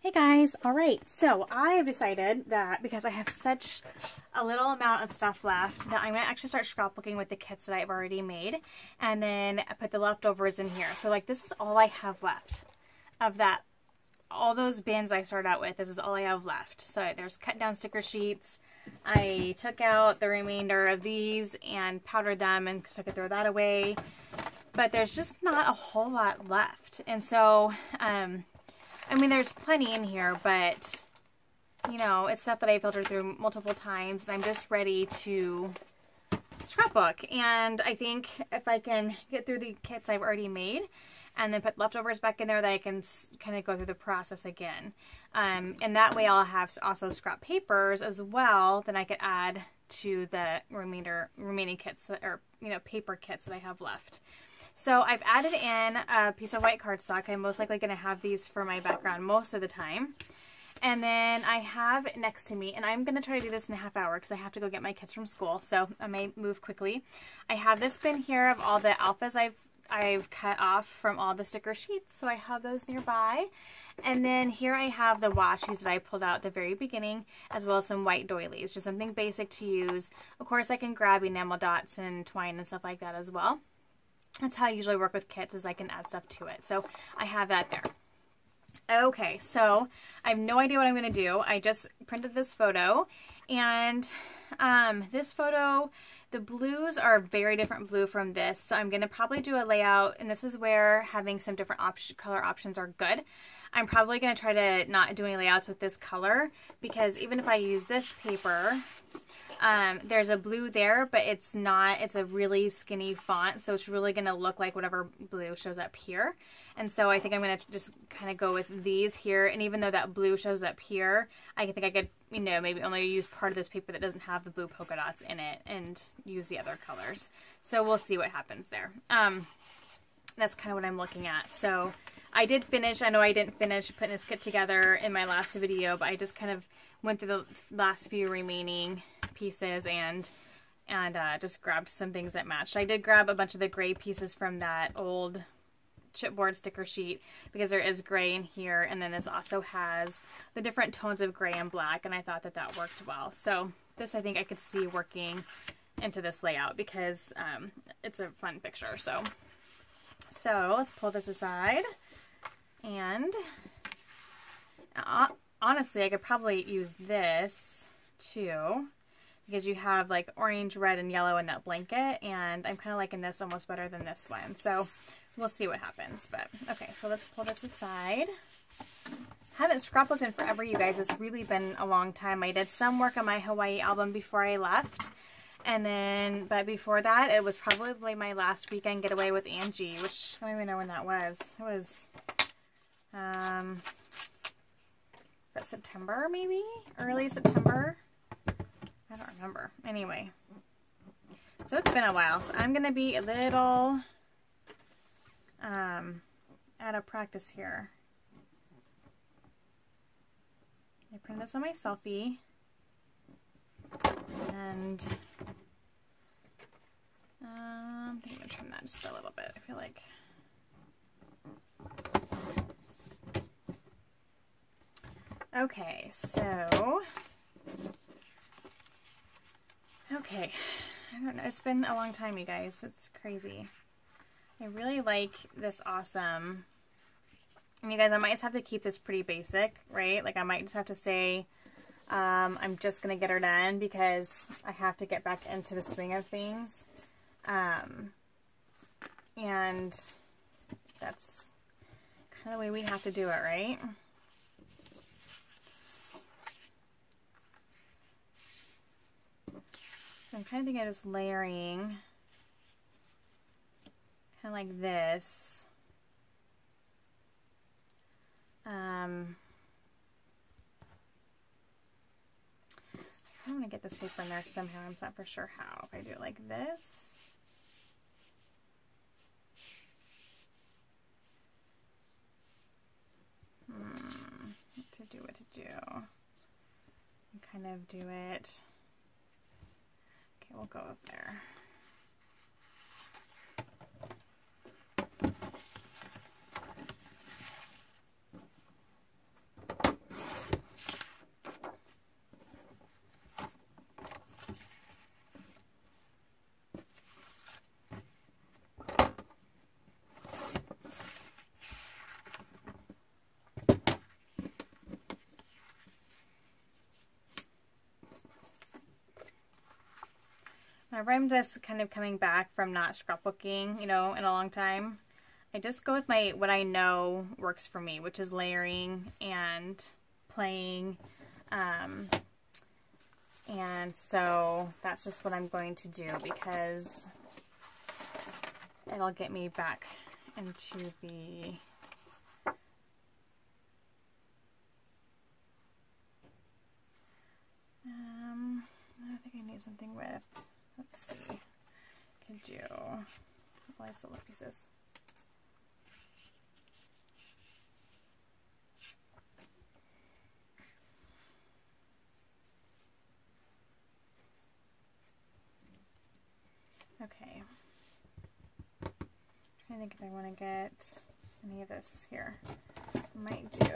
Hey guys, all right, so I've decided that because I have such a little amount of stuff left that I'm going to actually start scrapbooking with the kits that I've already made and then put the leftovers in here. So like this is all I have left of that, all those bins I started out with, this is all I have left. So there's cut down sticker sheets, I took out the remainder of these and powdered them and so I could throw that away. But there's just not a whole lot left. And so, um, I mean, there's plenty in here, but, you know, it's stuff that I filtered through multiple times, and I'm just ready to scrapbook. And I think if I can get through the kits I've already made, and then put leftovers back in there that I can kind of go through the process again. Um, and that way I'll have also scrap papers as well that I could add to the remainder remaining kits that or you know paper kits that I have left. So I've added in a piece of white cardstock. I'm most likely going to have these for my background most of the time. And then I have next to me, and I'm going to try to do this in a half hour because I have to go get my kids from school, so I may move quickly. I have this bin here of all the alphas I've I've cut off from all the sticker sheets, so I have those nearby. And then here I have the washies that I pulled out at the very beginning, as well as some white doilies, just something basic to use. Of course, I can grab enamel dots and twine and stuff like that as well that's how I usually work with kits is I can add stuff to it. So I have that there. Okay, so I have no idea what I'm going to do. I just printed this photo and um, this photo, the blues are a very different blue from this. So I'm going to probably do a layout and this is where having some different op color options are good. I'm probably going to try to not do any layouts with this color because even if I use this paper, um, there's a blue there, but it's not, it's a really skinny font, so it's really going to look like whatever blue shows up here. And so I think I'm going to just kind of go with these here, and even though that blue shows up here, I think I could, you know, maybe only use part of this paper that doesn't have the blue polka dots in it and use the other colors. So we'll see what happens there. Um, that's kind of what I'm looking at. So I did finish, I know I didn't finish putting this kit together in my last video, but I just kind of went through the last few remaining pieces and and uh, just grabbed some things that matched. I did grab a bunch of the gray pieces from that old chipboard sticker sheet because there is gray in here and then this also has the different tones of gray and black and I thought that that worked well. So this I think I could see working into this layout because um, it's a fun picture. So, so let's pull this aside and uh, honestly I could probably use this too because you have like orange, red, and yellow in that blanket, and I'm kind of liking this almost better than this one. So we'll see what happens. But okay, so let's pull this aside. Haven't scrapbooked in forever, you guys. It's really been a long time. I did some work on my Hawaii album before I left. And then, but before that, it was probably my last weekend getaway with Angie, which I don't even know when that was. It was, um, that September maybe? Early September? I don't remember. Anyway. So it's been a while. So I'm going to be a little um, out of practice here. I printed this on my Selphy. And um, I think I'm going to trim that just a little bit. I feel like... Okay, so Okay, I don't know. It's been a long time, you guys. It's crazy. I really like this awesome. And you guys, I might just have to keep this pretty basic, right? Like I might just have to say, um, I'm just going to get her done because I have to get back into the swing of things. Um, and that's kind of the way we have to do it, right? I'm kind of thinking of just layering kind of like this. Um, I want to get this paper in there somehow. I'm not for sure how. If I do it like this. Hmm, what to do, what to do. kind of do it Okay, we'll go up there. Whenever I'm just kind of coming back from not scrapbooking, you know, in a long time, I just go with my what I know works for me, which is layering and playing. Um, and so that's just what I'm going to do because it'll get me back into the um, I think I need something with let's see can do little pieces Okay. I'm trying to think if I want to get any of this here. I might do.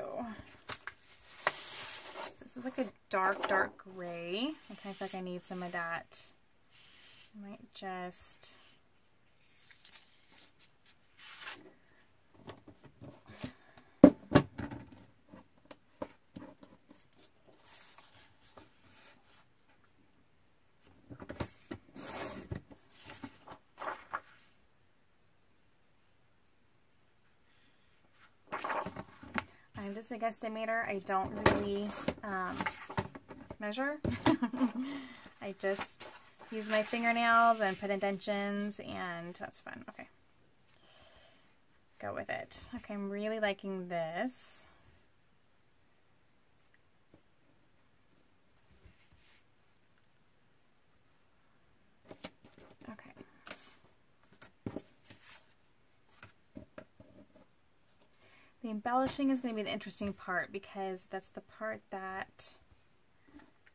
This is like a dark, dark gray. I kind of feel like I need some of that. I might just I'm just a guesstimator. I don't really um, measure. I just use my fingernails and put indentions and that's fun. Okay. Go with it. Okay, I'm really liking this. Okay. The embellishing is going to be the interesting part because that's the part that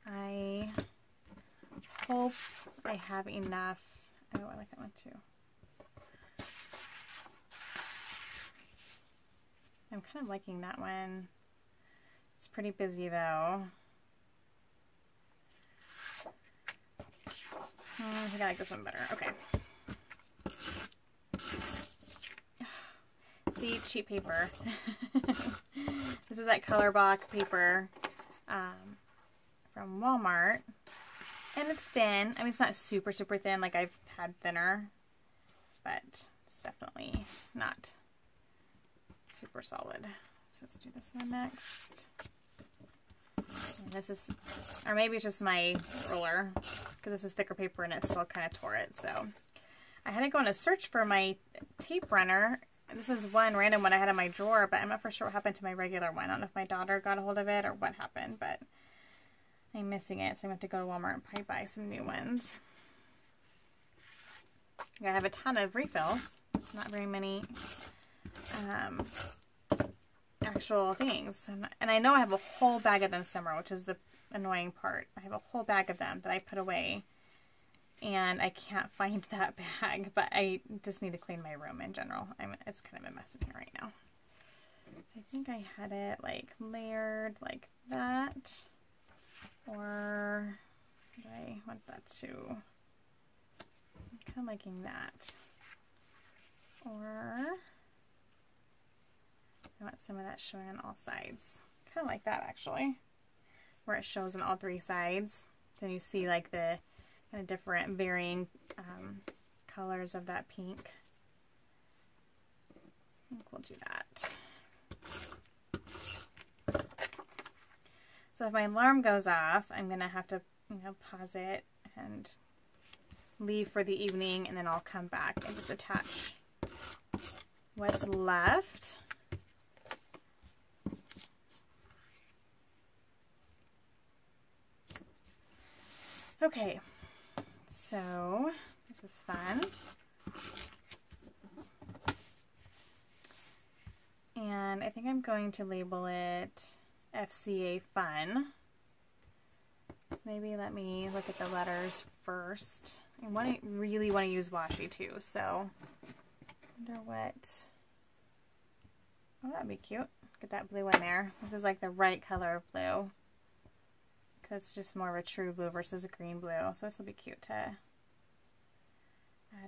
I hope I have enough. Oh, I like that one too. I'm kind of liking that one. It's pretty busy though. Hmm, I think I like this one better. Okay. See, cheap paper. this is that color block paper um, from Walmart. And it's thin. I mean, it's not super, super thin. Like, I've had thinner. But it's definitely not super solid. So let's do this one next. And this is, or maybe it's just my roller. Because this is thicker paper and it still kind of tore it. So I had to go on a search for my tape runner this is one random one I had in my drawer, but I'm not for sure what happened to my regular one. I don't know if my daughter got a hold of it or what happened, but I'm missing it, so I'm going to have to go to Walmart and probably buy some new ones. I have a ton of refills. It's not very many um, actual things. And, I know I have a whole bag of them somewhere, which is the annoying part. I have a whole bag of them that I put away and I can't find that bag, but I just need to clean my room in general. I'm, it's kind of a mess in here right now. I think I had it like layered like that, or do I want that to, I'm kind of liking that, or I want some of that showing on all sides. Kind of like that actually, where it shows on all three sides. Then you see like the kind of different varying um, colors of that pink. I think we'll do that. So if my alarm goes off, I'm going to have to you know, pause it and leave for the evening, and then I'll come back and just attach what's left. Okay, so this is fun. And I think I'm going to label it FCA Fun. So maybe let me look at the letters first. I want to really want to use washi too, so wonder what. Oh, that'd be cute. Get that blue in there. This is like the right color of blue. That's just more of a true blue versus a green blue. So this will be cute to add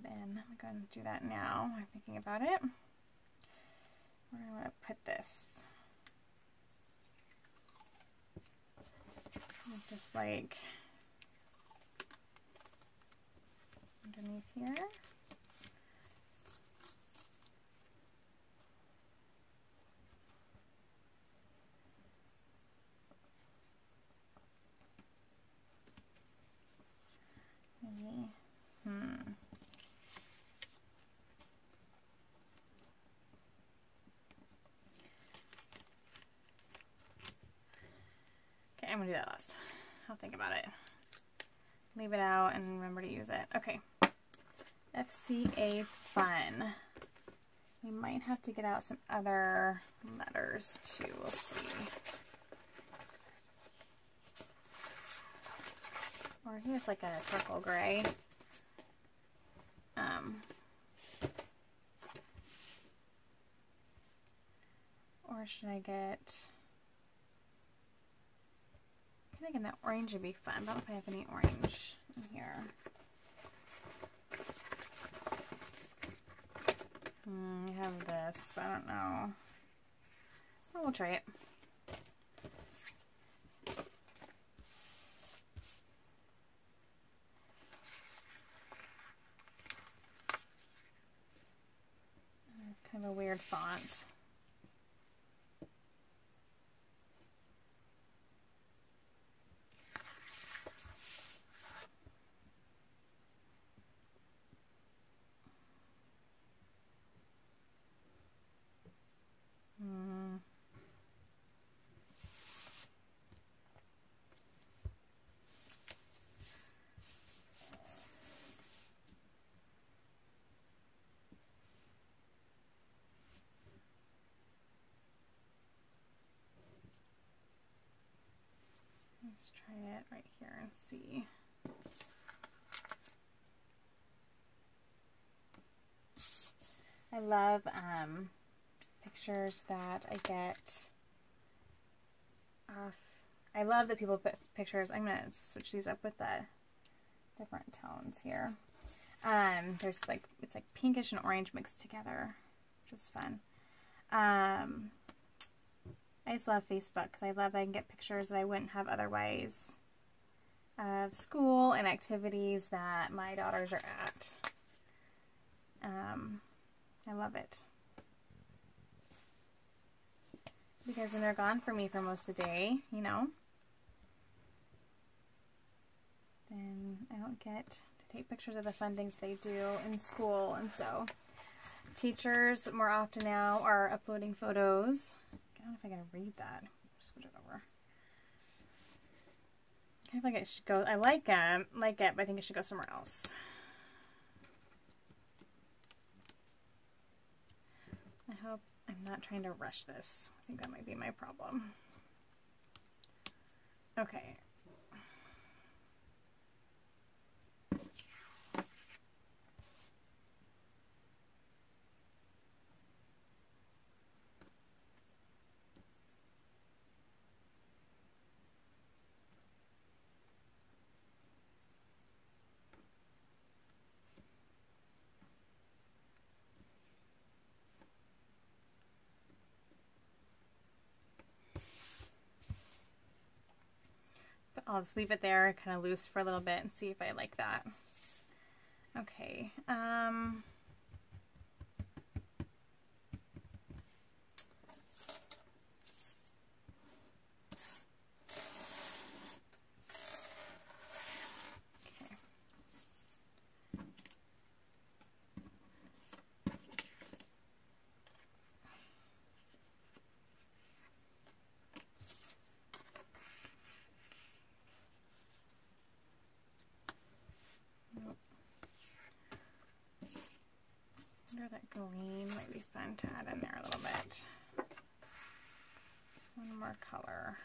in. I'm going to do that now. I'm thinking about it. Where do I want to put this? Just like underneath here. Hmm. Okay, I'm gonna do that last. Think about it. Leave it out and remember to use it. Okay. FCA Fun. We might have to get out some other letters too. We'll see. Or here's like a charcoal gray. Um, or should I get... I'm thinking that orange would be fun. I don't know if I have any orange in here. Hmm, I have this, but I don't know. Oh, we'll try it. It's kind of a weird font. Let's try it right here and see. I love um, pictures that I get off. I love that people put pictures. I'm going to switch these up with the different tones here. Um, there's like, it's like pinkish and orange mixed together, which is fun. Um, I just love Facebook because I love that I can get pictures that I wouldn't have otherwise of school and activities that my daughters are at. Um, I love it. Because when they're gone from me for most of the day, you know, then I don't get to take pictures of the fun things they do in school. And so teachers more often now are uploading photos I don't know if I gotta read that. Switch it over. I feel like it should go. I like it, like it, but I think it should go somewhere else. I hope I'm not trying to rush this. I think that might be my problem. Okay, I'll just leave it there kind of loose for a little bit and see if I like that. Okay. Um, that green might be fun to add in there a little bit. One more color.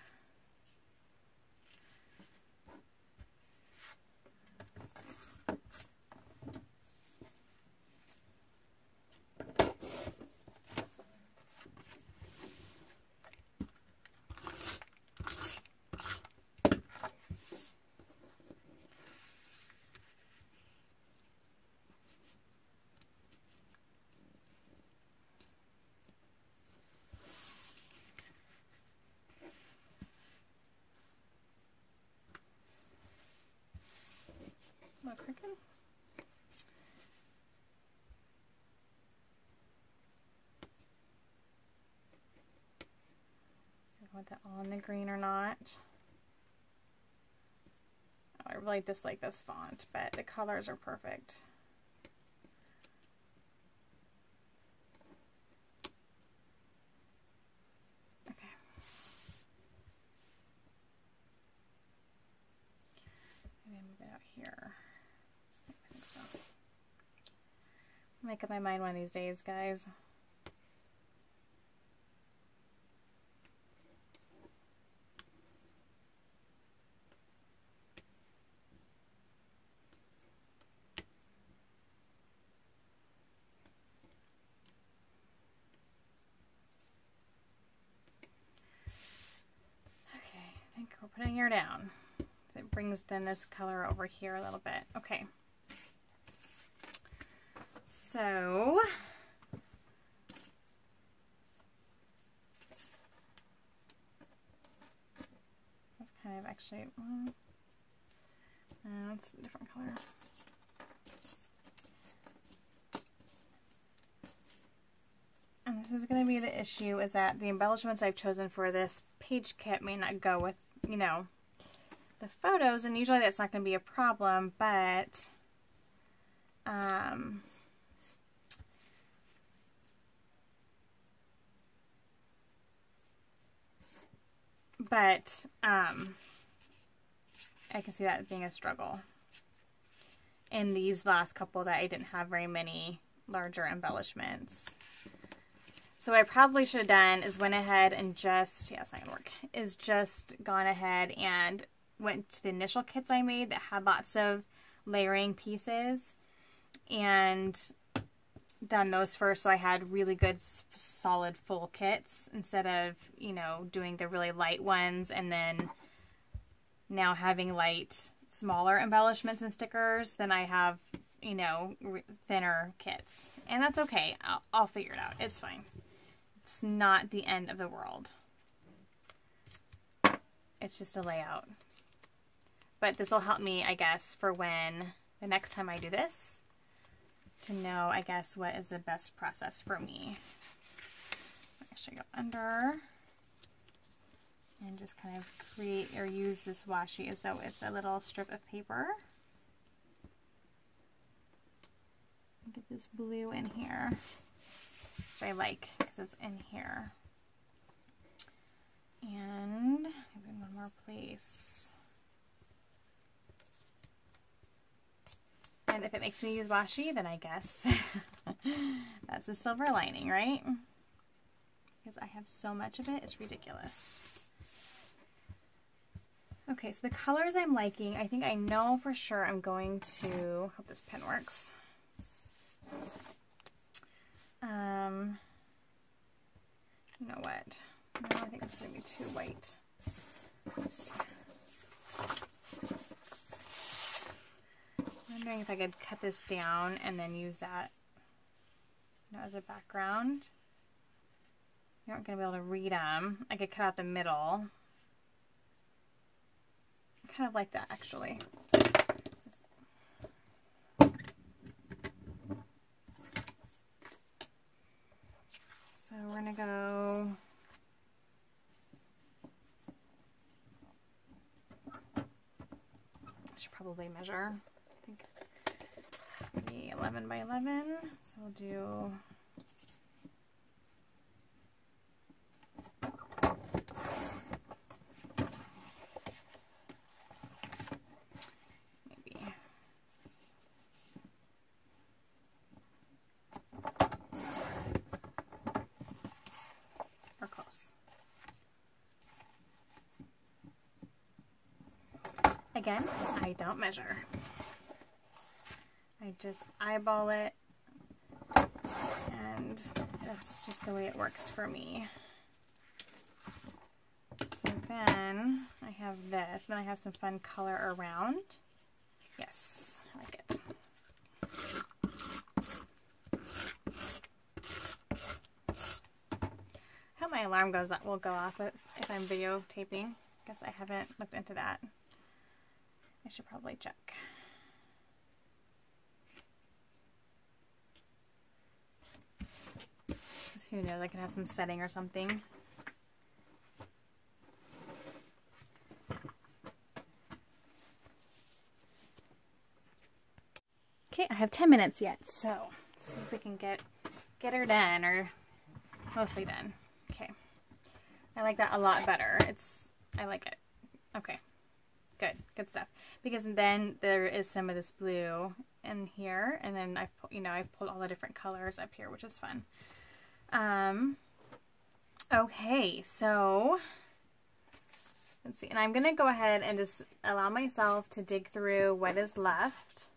second. I want that on the green or not. Oh, I really dislike this font, but the colors are perfect. Make up my mind one of these days, guys. Okay, I think we're putting her down. It brings then this color over here a little bit. Okay. So that's kind of actually, mm, no, it's a different color. And this is going to be the issue is that the embellishments I've chosen for this page kit may not go with you know, the photos, and usually that's not going to be a problem, but, um, but, um, I can see that being a struggle in these last couple that I didn't have very many larger embellishments. So what I probably should have done is went ahead and just, yeah, it's not going to work, is just gone ahead and went to the initial kits I made that had lots of layering pieces and done those first so I had really good solid full kits instead of, you know, doing the really light ones and then now having light smaller embellishments and stickers then I have, you know, thinner kits. And that's okay. I'll, I'll figure it out. It's fine. It's not the end of the world. It's just a layout. But this will help me, I guess, for when the next time I do this, to know, I guess, what is the best process for me. I should go under and just kind of create or use this washi as though it's a little strip of paper. Get this blue in here which I like because it's in here. And maybe one more place. And if it makes me use washi, then I guess that's a silver lining, right? Because I have so much of it, it's ridiculous. Okay, so the colors I'm liking, I think I know for sure I'm going to, hope this pen works. Um, you know what? No, I think it's going to be too white. I'm wondering if I could cut this down and then use that you know, as a background. You aren't going to be able to read them. I could cut out the middle. I kind of like that actually. So we're going to go I should probably measure. Maybe 11 by 11. So we'll do Again, I don't measure. I just eyeball it and that's just the way it works for me. So then I have this, then I have some fun color around. Yes, I like it. Hope my alarm goes will go off if I'm videotaping. I guess I haven't looked into that. I should probably check. Who knows, I can have some setting or something. Okay, I have 10 minutes yet, so see if we can get get her done or mostly done. Okay. I like that a lot better. It's I like it. Okay. Good. Good stuff. Because then there is some of this blue in here and then I've you know, I've pulled all the different colors up here, which is fun. Um okay, so let's see. And I'm going to go ahead and just allow myself to dig through what is left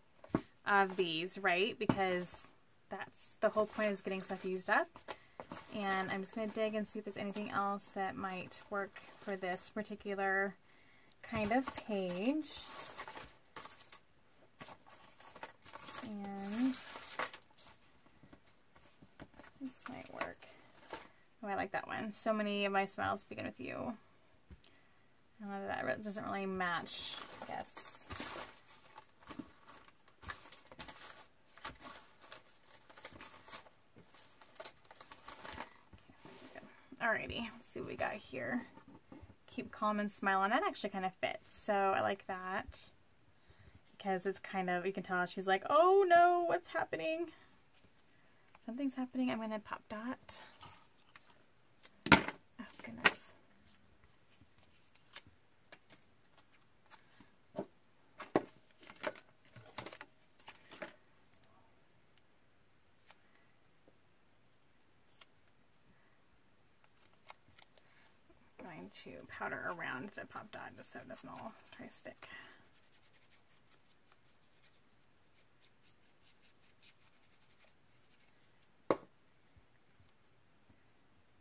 of these, right? Because that's the whole point is getting stuff used up. And I'm just going to dig and see if there's anything else that might work for this particular kind of page. And this might work. Oh, I like that one. So many of my smiles begin with you. I know that doesn't really match, Yes. Alrighty, let's see what we got here. Keep calm and smile on. That actually kind of fits. So I like that. Because it's kind of, you can tell she's like, oh no, what's happening? Something's happening. I'm going to pop dot. Oh goodness. To powder around the pop dot just so it doesn't all try to stick.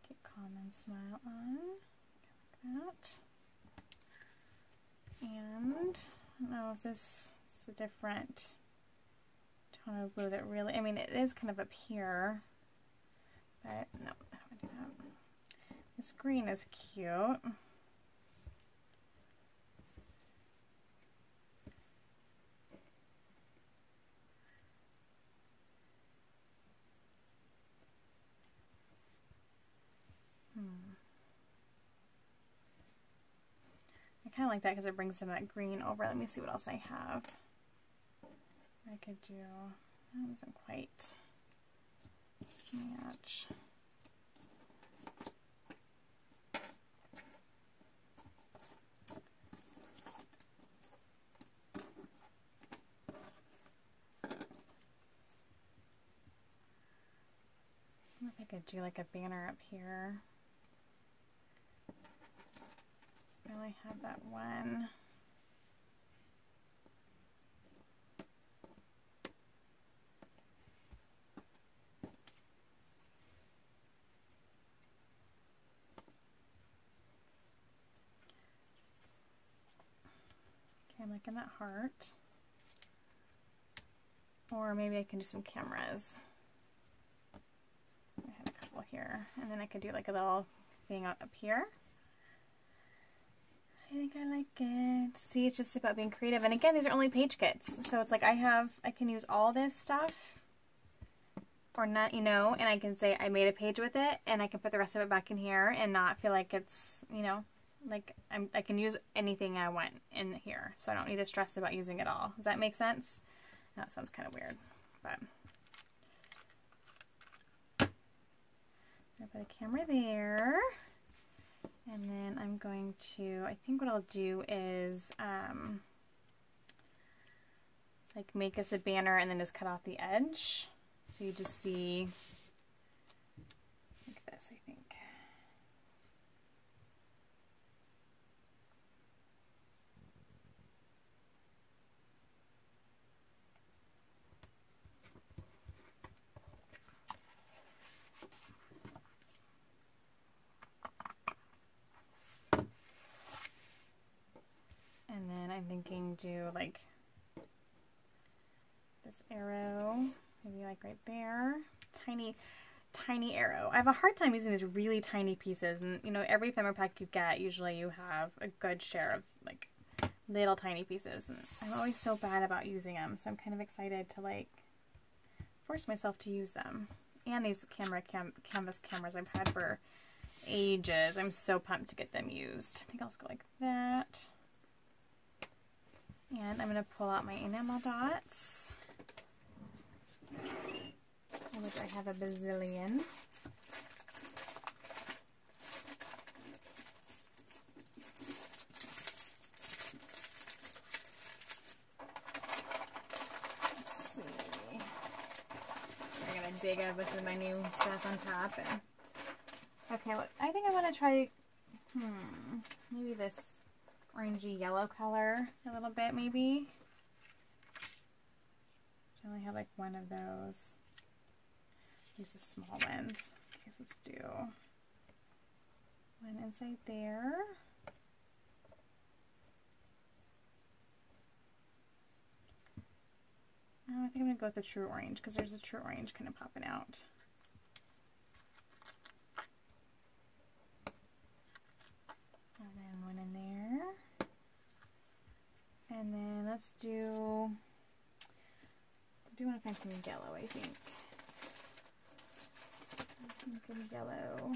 Keep calm and smile on, like that. And I don't know if this is a different tone of blue that really, I mean, it is kind of up here, but no, I don't do that. This green is cute. Hmm. I kind of like that because it brings of that green over. Let me see what else I have. I could do, that doesn't quite match. Could do like a banner up here. I only have that one. Okay, I'm liking that heart. Or maybe I can do some cameras here. And then I could do like a little thing up here. I think I like it. See, it's just about being creative. And again, these are only page kits. So it's like I have, I can use all this stuff or not, you know, and I can say I made a page with it and I can put the rest of it back in here and not feel like it's, you know, like I'm, I can use anything I want in here. So I don't need to stress about using it all. Does that make sense? That sounds kind of weird, but I put a camera there. And then I'm going to, I think what I'll do is um, like make us a banner and then just cut off the edge. So you just see like this, I think. I'm thinking do like this arrow, maybe like right there. Tiny, tiny arrow. I have a hard time using these really tiny pieces. And, you know, every Ephemera pack you get, usually you have a good share of like little tiny pieces. And I'm always so bad about using them. So I'm kind of excited to like force myself to use them. And these camera cam canvas cameras I've had for ages. I'm so pumped to get them used. I think I'll just go like that. And I'm going to pull out my enamel dots. which I have a bazillion. Dig up with my new stuff on top and okay, well, I think I want to try hmm maybe this orangey yellow color a little bit maybe. I only have like one of those. Use the small ones. Okay, so let's do one inside there. Oh, I think I'm going to go with the true orange because there's a true orange kind of popping out. And then one in there. And then let's do, I do want to find some yellow, I think. Some yellow.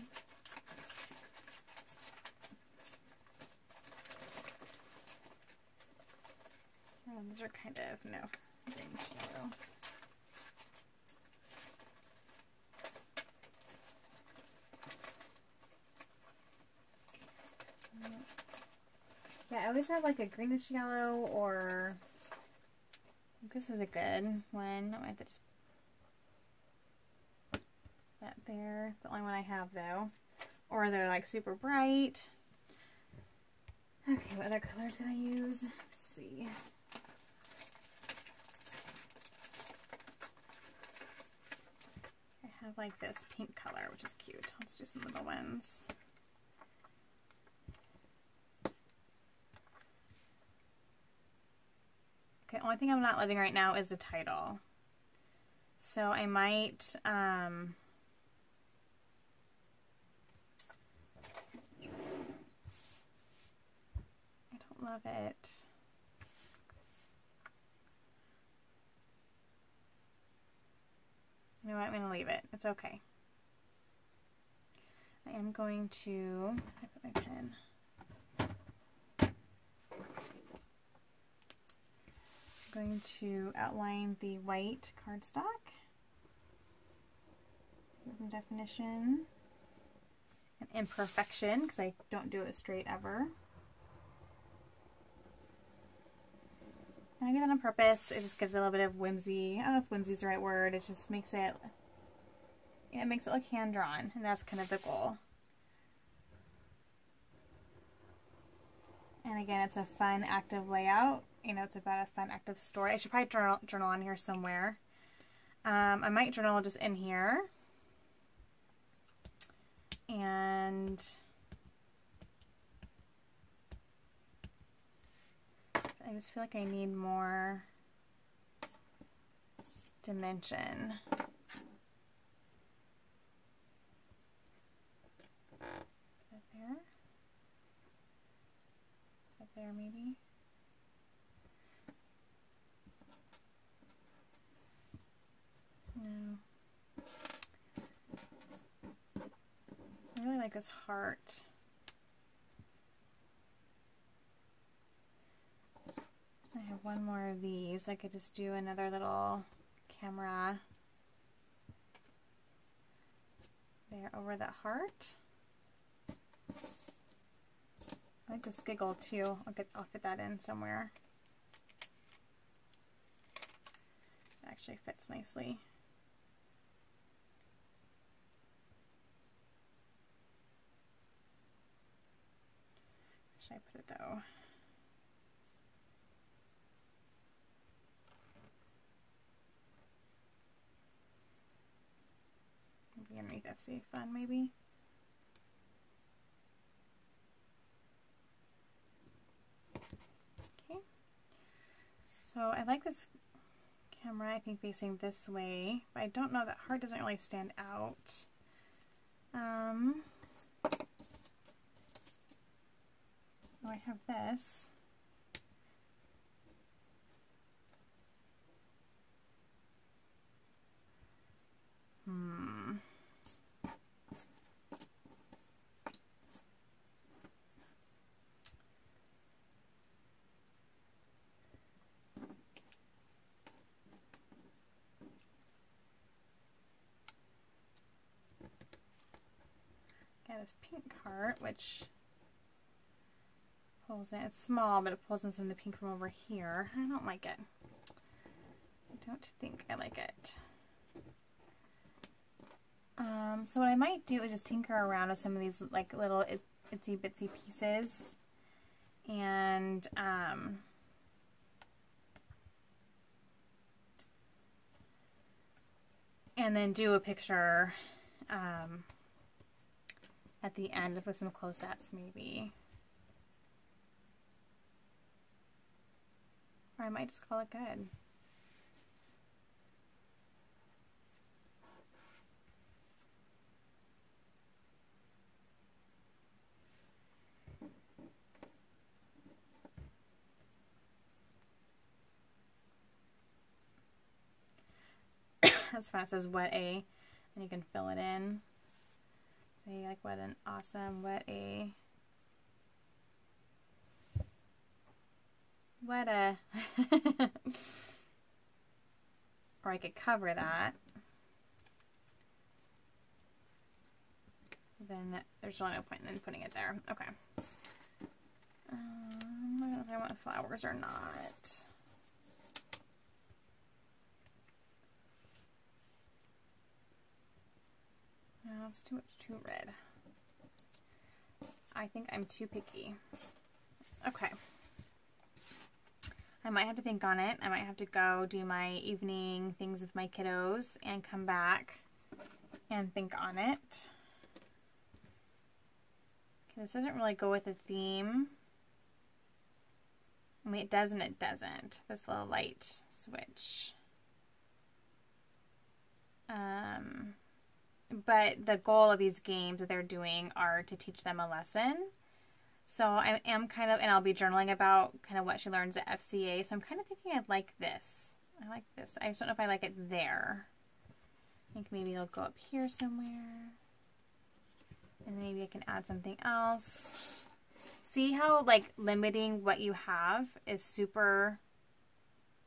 Oh, these are kind of, no, yellow. Yeah, I always have like a greenish yellow or this is a good one. I have to just that there. the only one I have though. Or they're like super bright. Okay, what other colors can I use? Let's see. I have like this pink color, which is cute. Let's do some the ones. Okay, only thing I'm not loving right now is the title. So I might, um, I don't love it. You know what, I'm going to leave it. It's okay. I am going to, I put my pen. Going to outline the white cardstock. Some definition and imperfection because I don't do it straight ever. And I do that on purpose. It just gives it a little bit of whimsy. I don't know if whimsy is the right word. It just makes it, it makes it look hand drawn, and that's kind of the goal. And again, it's a fun, active layout you know, it's about a fun, active story. I should probably journal, journal on here somewhere. Um, I might journal just in here. And I just feel like I need more dimension. Is that there? Is that there maybe? I really like this heart. I have one more of these. I could just do another little camera there over that heart. I like this giggle too. I'll get I'll fit that in somewhere. It actually fits nicely. should I underneath FC Fun, maybe? Okay. So I like this camera, I think facing this way, but I don't know, that heart doesn't really stand out. Um, so I have this. Hmm. Got this pink heart, which it's small, but it pulls in some of the pink from over here. I don't like it. I don't think I like it. Um, so what I might do is just tinker around with some of these like little itsy bitsy pieces and um, and then do a picture um, at the end with some close-ups maybe. Or I might just call it good. as fine. as wet A, and you can fill it in. so you like what an awesome wet A. What a. or I could cover that. Then there's really no point in putting it there. Okay. Um, I don't know if I want flowers or not. No, it's too much too red. I think I'm too picky. Okay. I might have to think on it. I might have to go do my evening things with my kiddos and come back and think on it. Okay, this doesn't really go with the theme. I mean, it does and it doesn't. This little light switch. Um, but the goal of these games that they're doing are to teach them a lesson. So I am kind of, and I'll be journaling about kind of what she learns at FCA. So I'm kind of thinking I'd like this. I like this. I just don't know if I like it there. I think maybe it'll go up here somewhere. And maybe I can add something else. See how like limiting what you have is super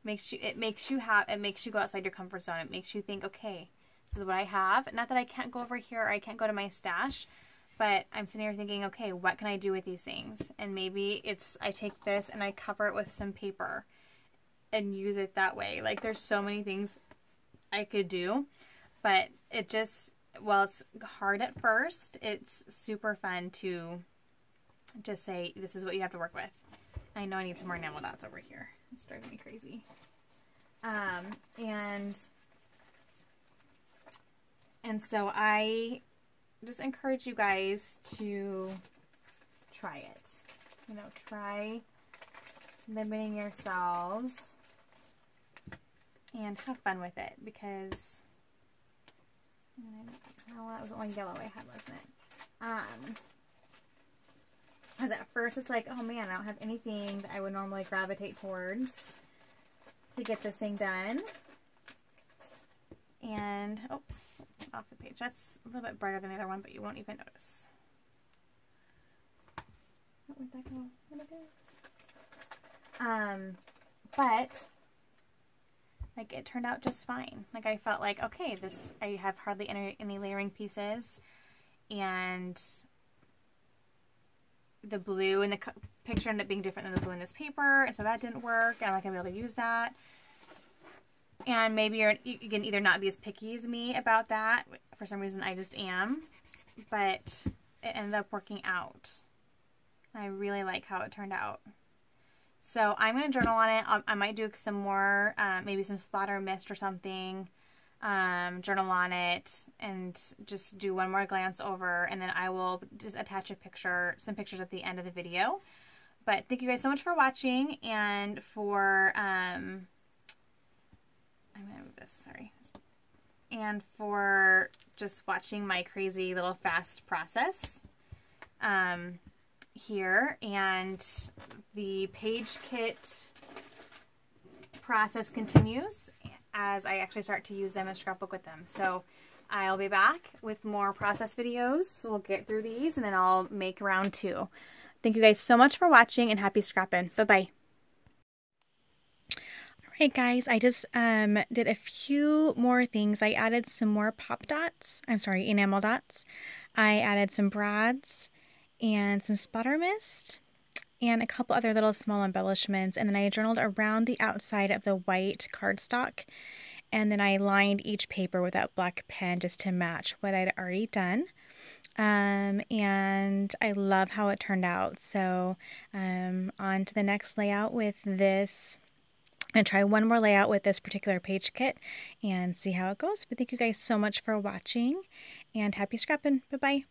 makes you it makes you have it makes you go outside your comfort zone. It makes you think, okay, this is what I have. Not that I can't go over here or I can't go to my stash, but I'm sitting here thinking, okay, what can I do with these things? And maybe it's I take this and I cover it with some paper and use it that way. Like there's so many things I could do, but it just well, it's hard at first. It's super fun to just say this is what you have to work with. I know I need some more enamel dots over here. It's driving me crazy. Um, and and so I just encourage you guys to try it. You know, try limiting yourselves and have fun with it because well, that was the only yellow I had, wasn't it? Um, because at first it's like, oh man, I don't have anything that I would normally gravitate towards to get this thing done. And, oh, off the page. That's a little bit brighter than the other one, but you won't even notice. Where'd that go? Where'd go? Um, but like it turned out just fine. Like I felt like, okay, this, I have hardly any, any layering pieces and the blue in the picture ended up being different than the blue in this paper. So that didn't work. I'm not gonna be able to use that. And maybe you're, you can either not be as picky as me about that. For some reason, I just am. But it ended up working out. I really like how it turned out. So I'm going to journal on it. I might do some more, uh, maybe some splatter mist or something. Um, journal on it and just do one more glance over and then I will just attach a picture, some pictures at the end of the video. But thank you guys so much for watching and for um, I'm to move this, sorry. And for just watching my crazy little fast process um, here. And the page kit process continues as I actually start to use them and scrapbook with them. So I'll be back with more process videos. We'll get through these and then I'll make round two. Thank you guys so much for watching and happy scrapping. Bye-bye. Alright guys, I just um, did a few more things. I added some more pop dots, I'm sorry, enamel dots. I added some brads and some sputter mist and a couple other little small embellishments and then I journaled around the outside of the white cardstock and then I lined each paper with that black pen just to match what I'd already done. Um, and I love how it turned out. So um, on to the next layout with this and try one more layout with this particular page kit and see how it goes. But thank you guys so much for watching and happy scrapping. Bye-bye.